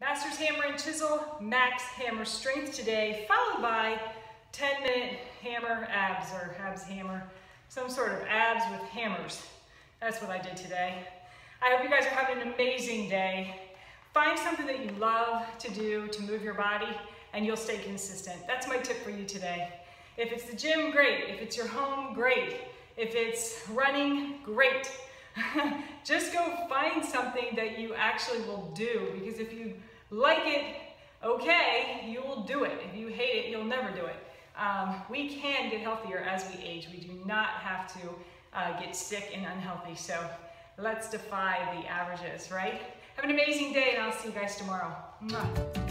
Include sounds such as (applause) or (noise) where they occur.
Master's hammer and chisel, max hammer strength today, followed by 10 minute hammer abs or abs hammer, some sort of abs with hammers. That's what I did today. I hope you guys are having an amazing day. Find something that you love to do to move your body and you'll stay consistent. That's my tip for you today. If it's the gym, great. If it's your home, great. If it's running, great. (laughs) Just go find something that you actually will do because if you like it, okay, you will do it. If you hate it, you'll never do it. Um, we can get healthier as we age. We do not have to uh, get sick and unhealthy. So let's defy the averages, right? Have an amazing day and I'll see you guys tomorrow. Mwah.